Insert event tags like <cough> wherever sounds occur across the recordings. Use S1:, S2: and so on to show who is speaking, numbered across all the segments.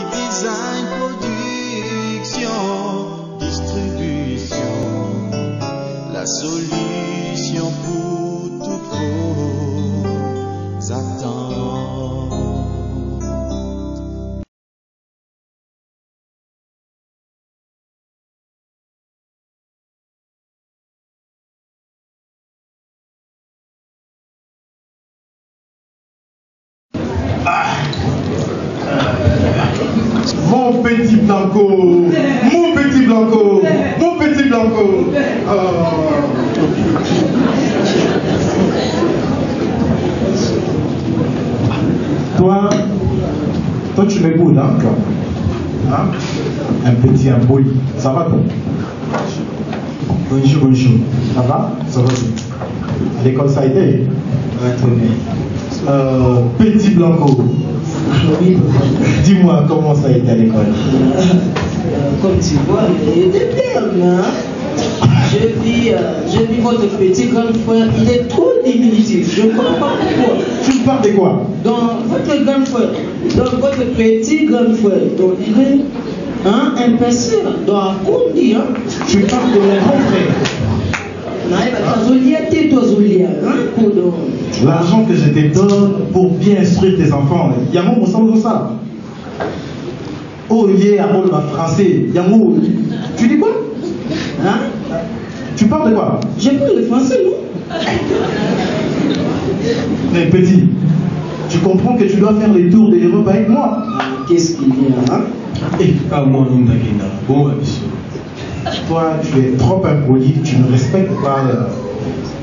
S1: design, production, distribution, la solution.
S2: mon petit Blanco, mon petit
S1: Blanco.
S2: Oh.
S1: Toi, toi tu m'écoutes, hein, hein Un petit un bruit, ça va toi Bonjour, bonjour. Ça va Ça va bien. À l'école, ça a été euh, petit Blanco, Dis-moi, comment ça a été à l'école Comme tu vois, il était bien, hein
S3: je dis, euh, je dis votre petit grand frère, il est trop diminutif. Je ne comprends
S1: pas pourquoi. Tu parles de quoi Donc, votre grand frère, donc votre petit grand frère, donc il est hein, imbécile. Donc, on dit, hein. Tu parles de mon
S3: grand frère. tu as oublié, tu as oublié, hein, coudon
S1: l'argent que je te donne pour bien instruire tes enfants. Yamou, on sent ça. Oh, yeah, abonne ma français. Yamou, tu dis quoi Hein Tu parles de quoi J'ai pas le français, non Mais petit, tu comprends que tu dois faire les tours de l'Europe avec moi Qu'est-ce qu'il y a hein Et pas moi, non, Bon, Toi, tu es trop impoli, tu ne respectes pas.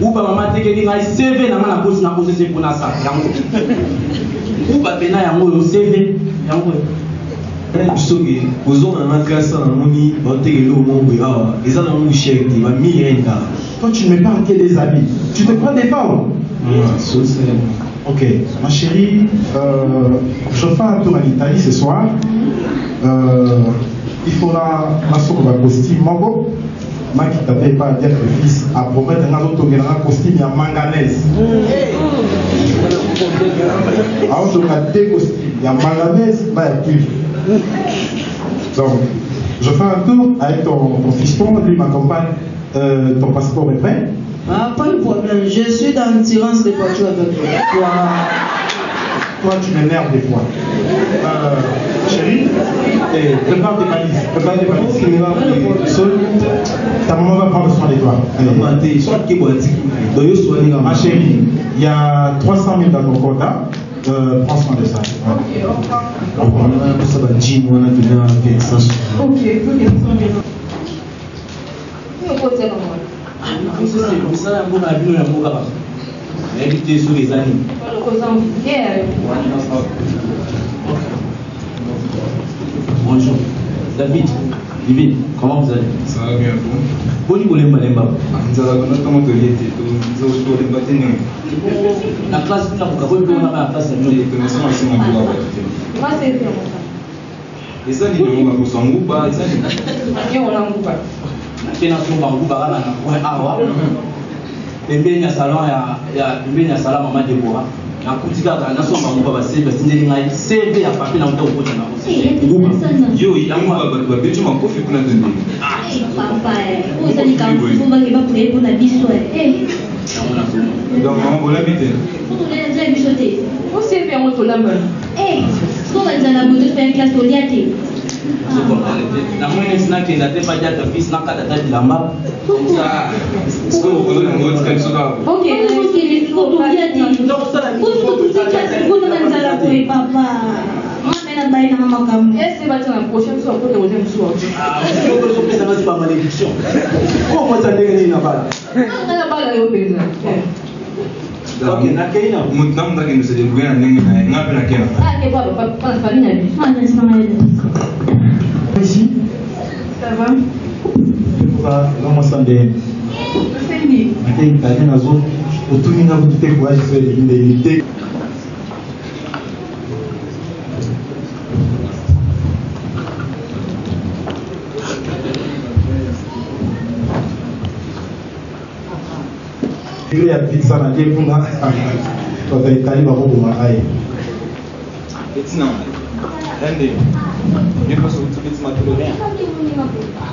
S3: maman tu es ngai cv nanga na posi na posi ese Ou pas yango uba pena yango oyo cv yango soki ozonga na grasa un baotekeli
S1: omobwe awa eza un buchere te un mille de toi tu me pas que des habits tu te prends des pauvres Ok, ma chérie, euh, je fais un tour en Italie ce soir. Euh, il faudra ma soeur va costume mango ma qui t'appelle pas à le fils, à ah, promettre un autre un costume à manganèse. Alors, je vais des costumes, il y a manganèse, bah, Donc, je fais un tour avec ton, ton fiston, lui m'accompagne, euh, ton passeport est prêt
S2: Ah, pas de problème,
S1: je suis dans une tirance de voiture avec toi. Toi, tu m'énerves des fois. Euh, Et prépare des valises. Prépare des valises. Ta maman va prendre soin de toi. Ma chérie, il y a 300 000 dans ton compte. Euh, prends soin de ça. Ouais.
S2: Ok,
S3: ok. Évitez sur les animaux. Bonjour. David, Divine, comment vous allez Ça va bien, vous Bonjour, vous l'avez Nous avons comment vous l'avez Nous avons tout le matin. La classe, vous avez vu la classe Nous connaissons la somme à vous avoir quitté. Moi, c'est bien. eza nini ongo bakozwa nguba eza niniona nguba mpe nasomba nguba wana awa pembeni ya salon ya pembeni ya salon mama debora nakuti kaka nasomba ngo babasebi basindeli ngai seve ya papier nauta kokota nango eh, eh, yo yango bato babeti makofi kuna to eh,
S1: ndenge donc mama bolami te oseve yango tolamba
S3: sobanzala moto toya klase olia te namoni esi nakenda te badiaka fils nakata ta bilamba ah, kotoya te kuzi kotutika sikuna na nzala boye papa mwana na bai na mamakambo ese batia na prochain biso akota kote mosu wapesanga si bamalédiction komota ndenge nini na bala
S2: na bala yo mpenza
S3: namutu akende sedebouye na ndenge na ye nga mpe nakenda
S1: nakeyi nazo otuni nga kuti te courage so elinde ye te degré ya pikisa na ye kuna bato etali bakoboma aye etina
S3: ende yepaso utubitima tolore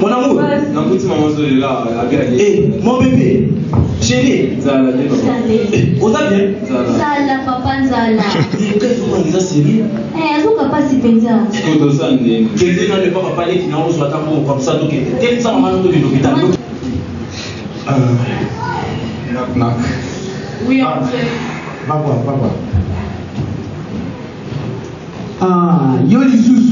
S3: mon amour hey, mon bébé chéri eh, oza
S2: bienkaezomangiza seri azokapasi mpenzakendi
S3: nano epa papaleki na ozwa ata mbo okamusa tokende te nsama mana tolelokita
S1: naknak bagwa bagwa yo lisusu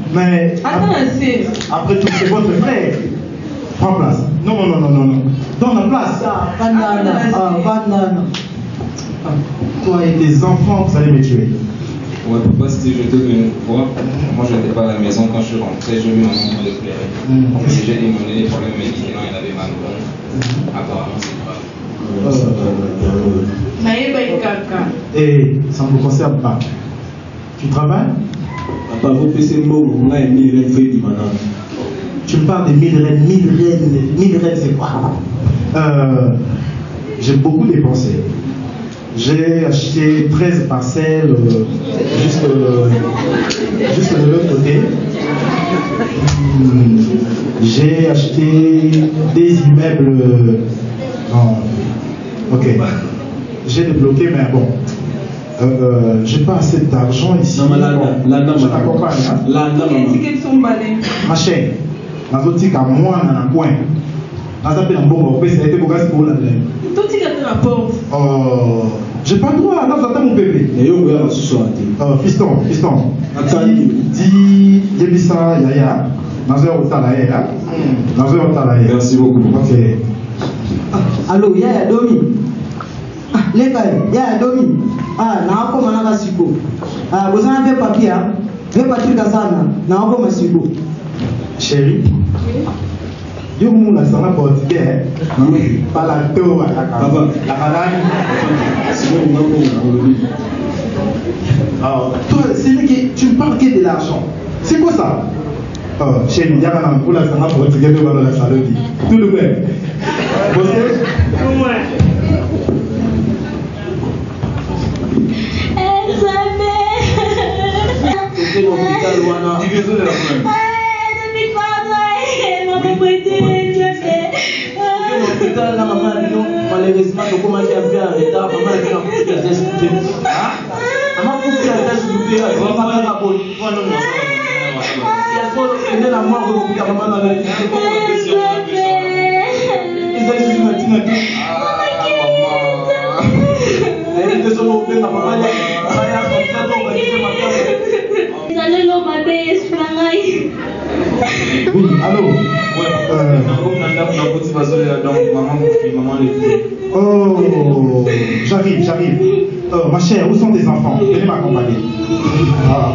S1: Mais Attends, après tout, c'est votre frère. Prends place. Non, non, non, non, non, donne la place. Ah, ah, ah, ah banane. Ah, toi et tes enfants, vous allez me tuer. Ouais,
S3: si je te donne une fois. Moi, je n'étais pas à la maison quand je suis rentré, j'ai vu ma maman de pleurer. Mmh. J'ai des problèmes, médicaments. il non, il avait mal au hmm. Apparemment, c'est grave. Euh,
S1: euh,
S2: euh, y a quelqu'un.
S1: et ça me concerne pas. Tu travailles Papa, vous faites ces mots, on a mille rêves, fait du maintenant. Tu parles de mille rêves, mille rêves, mille rêves, c'est quoi euh, J'ai beaucoup dépensé. J'ai acheté 13 parcelles euh, juste, euh, juste de l'autre côté. Hmm, j'ai acheté des immeubles. Euh, non. Ok. J'ai débloqué, mais bon, euh, j'ai pas assez d'argent ici. Non, je t'accompagne. Là, hein. là, Ma chère, coin. la la je euh, pas droit, là vous mon bébé. Euh, fiston, fiston. yaya. Hein. Hmm. Merci beaucoup. Ah, allo yaya Domi. Ah, yaya dormi ah, nawako manaka siko ah, bozana mpe papier mpe patrika sana nawakoma siko sheri ye mu na sanga portugais pala to lakalani ah. toi c'est lui qui tu parles que de l'argent c'est quoi ça Oh, chez nous, il y a un peu la salle pour tirer devant la salle. Tout le monde. Vous savez
S3: tala
S2: na mama na bino
S3: malheureusement tokomaki ape en retard mama na bino akufi aza esute mama kufi aza esute boye ende na mwa okokuta mama na eza esute na ntina te
S1: ayebi te soko obenga mama Oh, j'arrive, j'arrive. ma chère, où sont tes enfants Venez m'accompagner. Ah,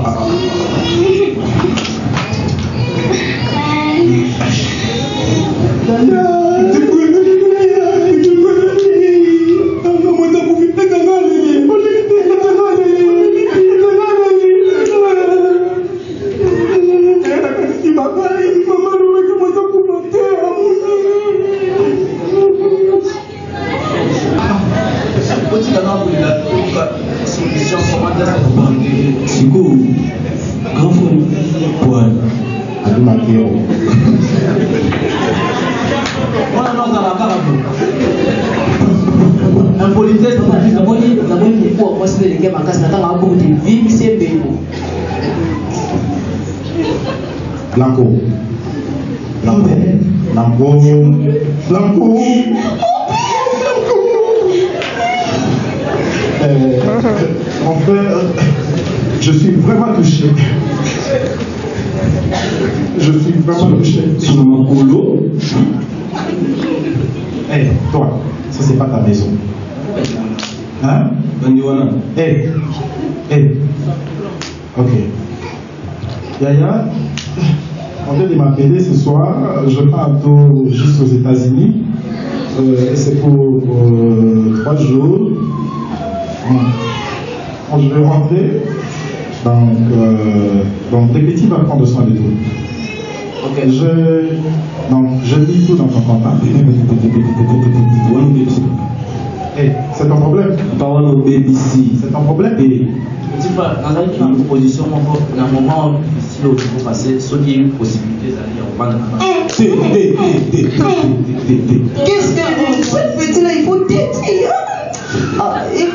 S1: fait, je suis vraiment touché. Je suis vraiment touché. Sur mon boulot Hé, eh, toi, ça c'est pas ta maison. Hein Hé, eh, hey. Eh. Ok. Yaya, en fait, de m'appeler ce soir. Je pars tôt juste aux États-Unis. Euh, c'est pour 3 euh, trois jours. Hum. Quand je vais rentrer, donc, ben, euh, donc petit va prendre soin des autres. Je, donc, je lis tout dans ton compte. c'est un eh, problème. Parole C'est ton problème. Hey. Eh. pas, y a un
S3: moment, où il faut passer, y une possibilité d'aller
S2: Qu'est-ce que vous faites, là Il faut détruire. Hein? Ah, il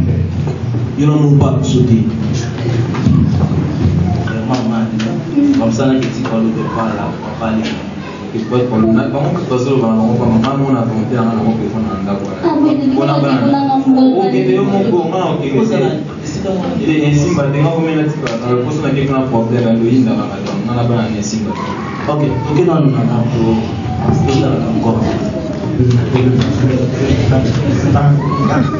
S3: yɔrɔ minnu b'a muso de ye bamusana kɛ ti balo bɛ b'a la a b'ale ah, oh, ok okena nunana ko
S1: osalaka nkoro Thank you.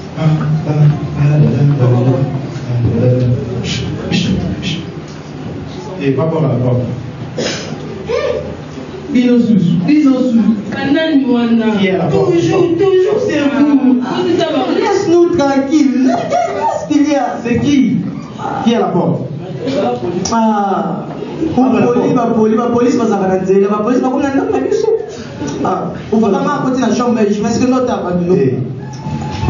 S1: Et eh, va voir la porte.
S3: Bino sous. Bino sous.
S1: Toujours, toujours c'est vous. Ah, ah, Laisse-nous tranquille. Qu'est-ce qu'il y a C'est qui Qui est à la porte Ah. bapoli bapoli bapolisi
S3: bazalaka na nzela bapolisi bakómi na ndako na biso ovakama akoti na chambre je vais ce que nota babino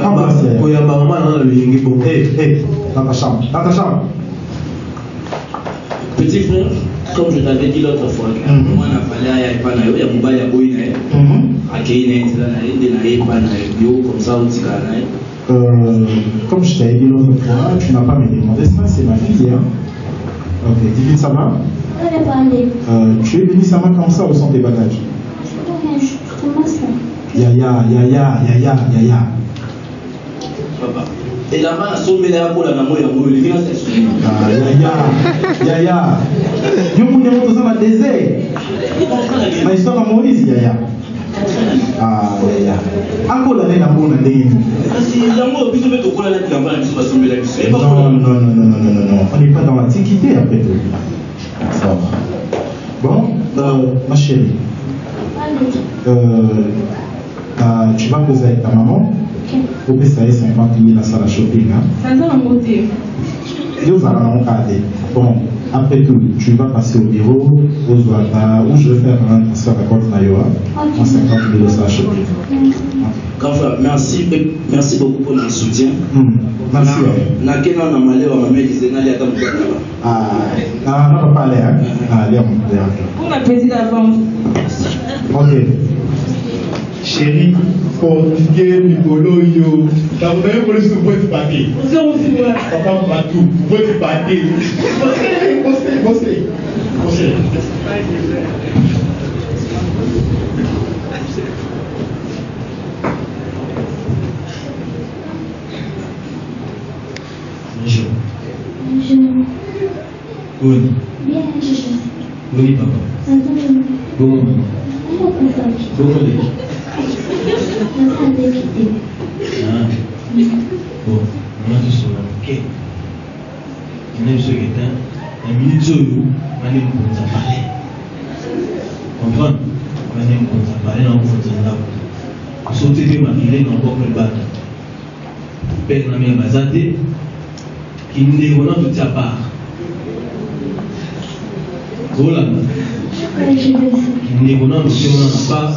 S1: Ah, bah, ah, bah, hein, le yingi na loyenge bongo dans ta chambre dans ta chambre
S3: petit frère comme je t'avais dit l'autre fois mwana afale aya aller na yo ya mobali aboyi na ye akei na ye nzela na ye nde na ye epa na comme
S1: ça otikala na euh, comme je t'avais dit l'autre fois ah, tu n'as pas me demandé ça c'est ma fille hein? ok divine ça va euh, tu es béni ça ma comme ça au centre des bagages ya ya ya ya ya ya ya ya
S3: la nasombela la na
S1: Ah ya la yo c'est histoire ya moïse yaya non, non, non, non, non. on n'est pas dans l'antiquité après tout bon euh, ma chérie euh, euh, tu vas poser avec ta maman vous pouvez essayer 50 000 à la salle à chopper. ça
S3: on va monter.
S1: Nous allons regarder. Bon, après tout, tu vas passer au bureau, aux oies, où je vais faire un sac à corps de En 50 000 à la salle à chopper. Merci
S3: euh, merci beaucoup pour le soutien. Hmm. Merci. On ah, a fait un malheur à la maison. On a fait un
S1: malheur. On a fait un malheur. On
S3: a fait un malheur.
S1: Ok. chérie, continuez Nicolo yo. T'as vous avez police, vous pouvez te battre. Papa vous bat tout, vous pouvez te battre. Bossez,
S2: bossez, bossez. Bossez. Bonjour. Bonjour. Oui. Bien, je suis. Oui, papa. Bonjour. Bonjour. Bonjour. Bonjour. bon nazosola moke
S3: na biso keta na miniti oyo bane mokonza pale comprendre bane mokonza pale na mokonza ndako biso tete makile na mboko libanda pere na mer baza te kindeko na totia part kolanda kindeko na notion wana na part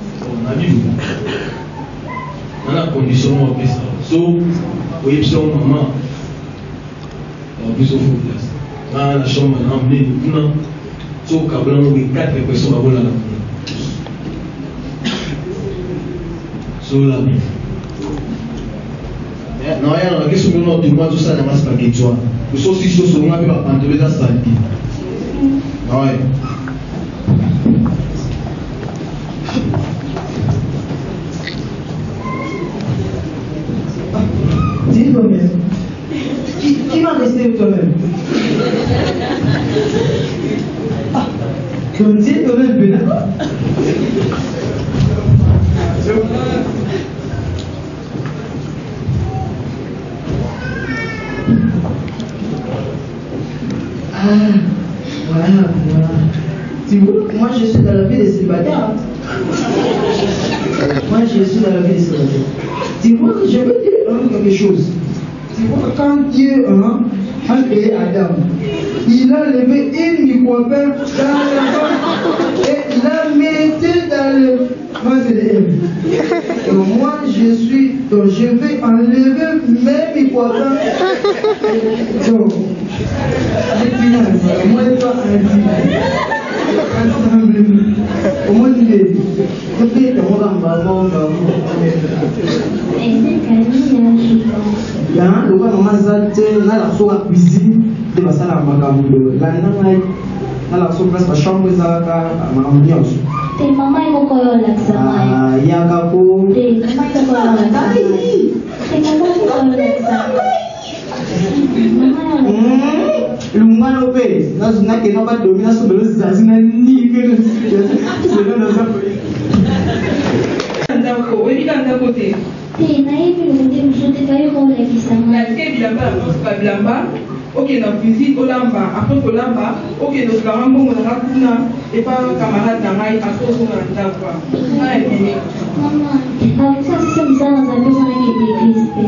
S3: nini nana condition moko apesa so oyebisa yo mama biso fo place aa na chambre na monene kuna so okabolango boye quatre personnes babolana
S1: sola na oya na bakesi mbino otuma tosala na masi baketwa ososi sosolonga mpe bapantelo eza sandi ae Euh, ah, tu moi je suis dans
S3: la vie des célibataires. Hein. moi je suis dans la vie des célibataires. Tu vois, je veux dire hein, quelque chose.
S2: Tu vois, quand
S3: Dieu hein, a créé
S2: Adam, il a levé une micro
S3: lokwa mamaza te nala so ya cuisine nde basalaka makambo landanga nala so place bachambre ezalaka makambo nyonso
S2: mama ekoko oyo olakisama e. ah, yaka po Hmm?
S1: lungwalo mpe nazonakena badomi nasombela ozazi na
S3: ningndako
S2: oyebika ndako te te nayebi longe mosu te toyeba olakisanga natika bilamba
S3: ya nyonso babilamba okenda visite olamba apres kolamba okenda osulanga mbongo nanga kuna epa camarade na ngai aso ozonga na ndako ngai ya bine
S2: mama akosa sisa mosala na zabe ozonaki eglise mpe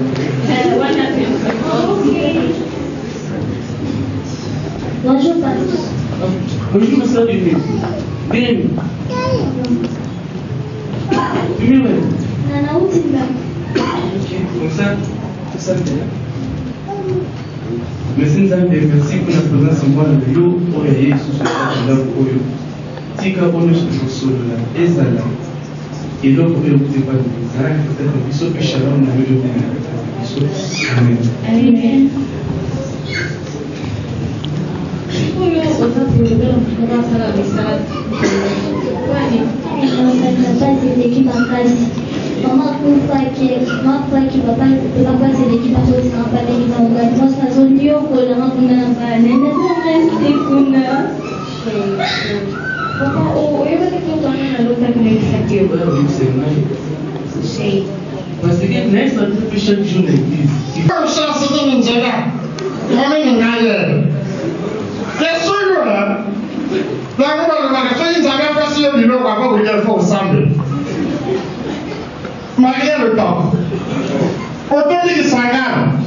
S2: Bölümü sen bem. Değil mi? Bilmiyor musun? Na última.
S3: Começar, começar Mesmo sabe que versículo na presença humana de eu ou é isso que está falando com eu. Tika ou nos professores lá, essa lá. E logo eu te vai dizer que você tem isso que chamamos de melhor
S2: de Amém. Amém. 소요 원사들은 그만 사람이 Papazideki bandaj, mama kupaki, mapaki papazideki papazideki papazideki papazideki papazideki papazideki yoko na hakuna mbane na sana sikuna Papa o wewe kitu kama na
S3: lugha tunaisikia bado msemaji şey Basike next participation
S1: journey please.
S2: Ushasike ni njega.
S1: Mama ni ngale.
S2: Amen. Like, what are the things I never see you know, I'm going to get for Sunday. My ear will talk.
S1: Otoli is Sangan.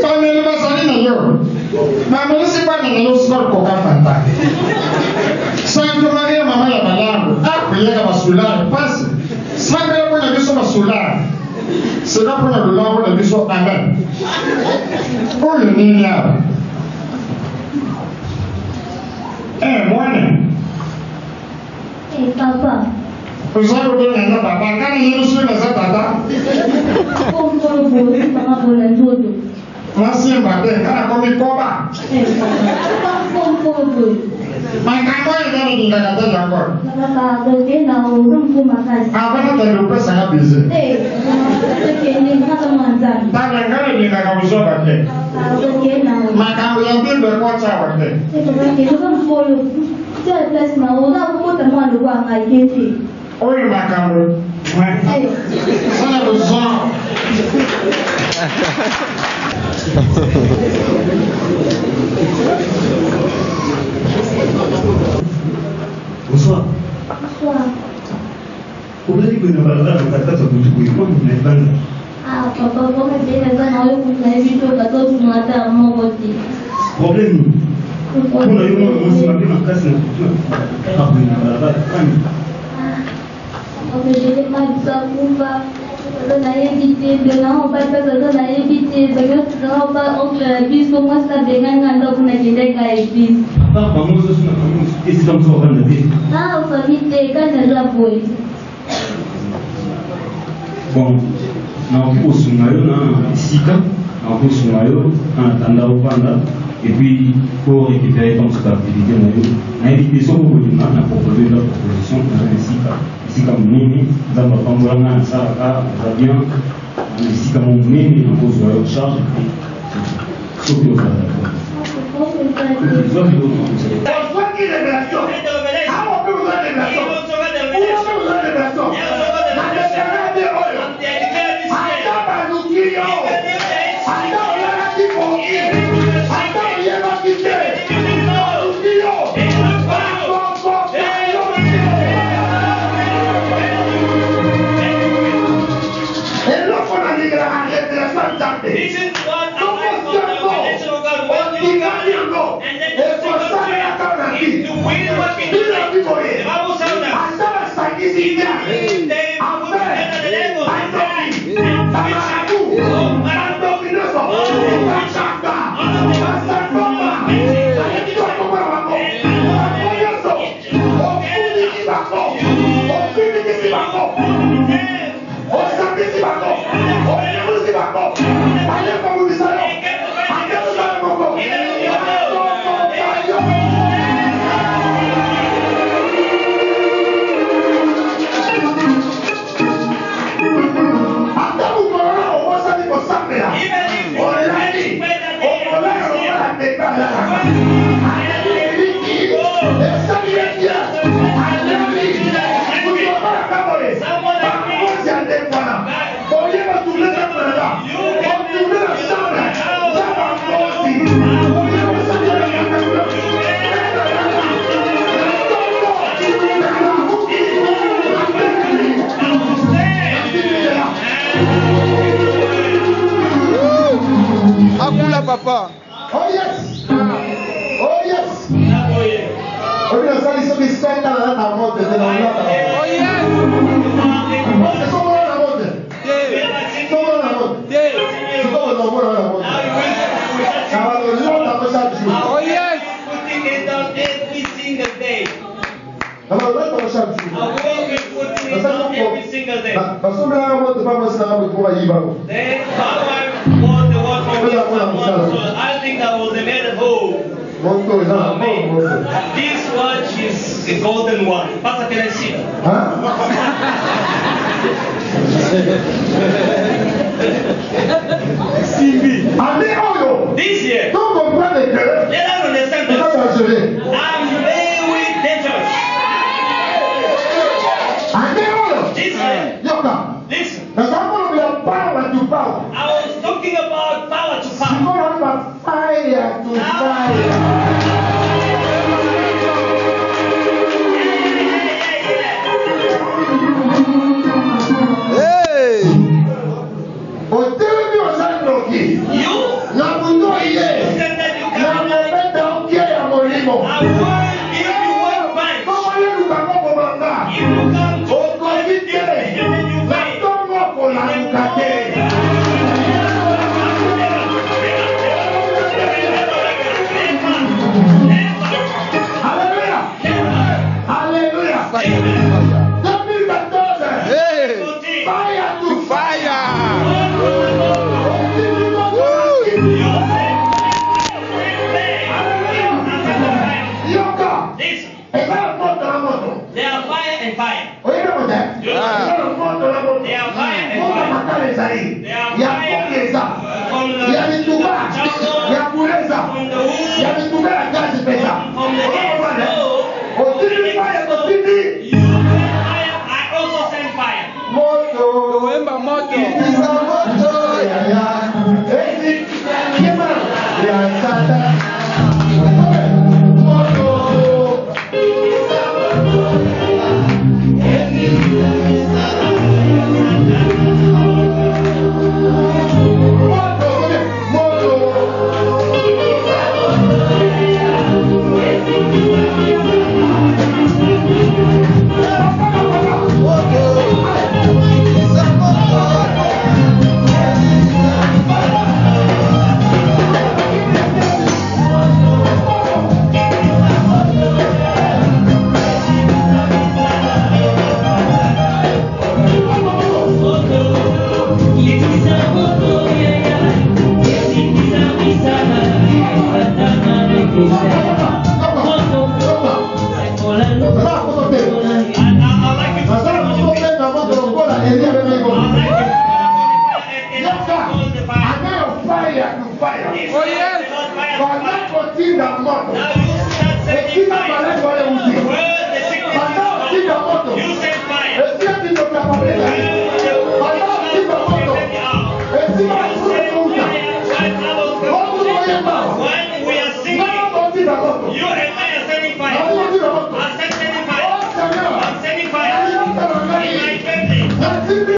S1: Family was on in a year. My municipal in a low smart Kokafanta. Santo Maria Mama ya Malango. Ah, kulega masulari. Pasi. Santo ya kuna viso masulari. Sina
S2: kuna lulango na Eh, mú àná. ẹ bàbá. òṣèlú ló nà ẹ̀sẹ̀ bàbá káni yẹn sún ẹ̀sẹ̀ bàbá. ó ń tọ́ ìbò ní bàbá bò lẹ̀ ní odò. wọ́n sí ìbàdàn kára kọ́ mi kọ́ bà. ẹ bàbá ó ń makambo oyo nalobingaka te yango avana tandopesaka bize tala nga nalingaka kozoba te makambo ya bibe kocawa te oyo makambo sana <laughs> kozoa
S1: niko na barabara ukakata kuchukui kwangu naibana
S2: problème mpona yo mwana mwasi mabe makasi na kutu aboye na balabala kani oza nayebi te donao bapesa oza nayebi te banyoao ba oncle na biso mwasi abenganga ndako nakendaka eglise
S3: bango zosu na bango esika moso babanda te
S2: a ofami te kani aza boye
S3: bon nakoki kosunga yo na esika nakoki kosunga yo na natanda ovanda epuis po récupérer ton capacité na yo nayebi te soko kolinga na propose eza proposition naza na esika esika monene eza bapambolanga nasalaka eza bien na esika
S1: monene nakozwa yo charge te soki ozala
S2: d'accord soki révélation papa oh yes oh yes oyebi nasali so bisenda na na mode te na na oh yes parce que somona na mode somona na mode sikoyo na omona na mode abalolota ko chaque jour oh yes putting it on every single day abalolota ko chaque jour
S1: basombelanga mode pa mwasi na bango po bayibango
S2: So I think t h was t man at home. Uh, made. This watch is a golden one. Pasa que see. CV. Année Oyo. This year. Donc on prend les deux. Let us u n e s a n d this. Ça va changer. I'm very dangerous. Année Oyo. This year. Yoka. h i s t e n They are fire and fire. You know that.